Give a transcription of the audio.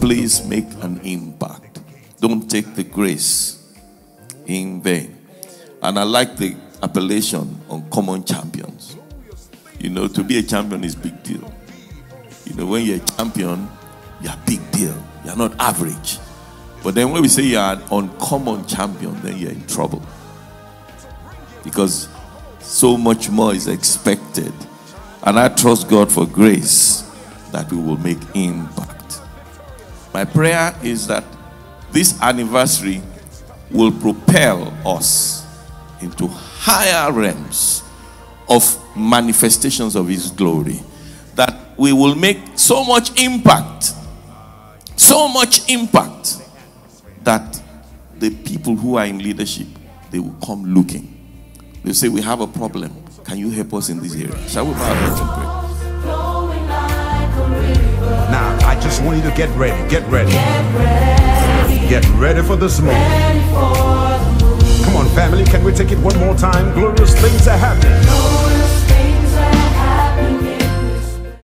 Please make an impact. Don't take the grace in vain. And I like the appellation Uncommon Champions. You know, to be a champion is big deal. You know, when you're a champion, you're a big deal. You're not average. But then when we say you're an uncommon champion, then you're in trouble. Because so much more is expected. And I trust God for grace that we will make impact. My prayer is that this anniversary will propel us into higher realms of manifestations of His glory. That we will make so much impact, so much impact, that the people who are in leadership they will come looking. They say, We have a problem. Can you help us in this area? Shall we pray? Just want you to get ready. Get ready. Get ready for this moment. Come on, family. Can we take it one more time? Glorious.